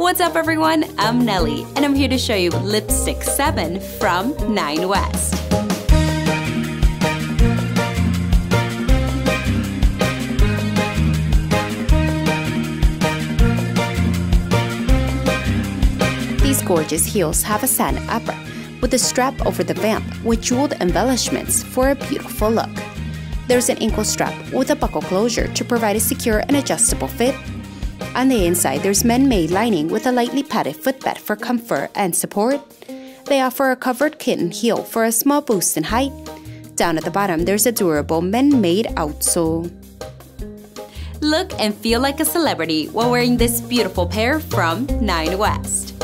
What's up, everyone? I'm Nelly, and I'm here to show you Lipstick 7 from Nine West. These gorgeous heels have a satin upper with a strap over the vamp with jeweled embellishments for a beautiful look. There's an ankle strap with a buckle closure to provide a secure and adjustable fit. On the inside, there's man-made lining with a lightly padded footbed for comfort and support. They offer a covered kitten heel for a small boost in height. Down at the bottom, there's a durable man-made outsole. Look and feel like a celebrity while wearing this beautiful pair from Nine West.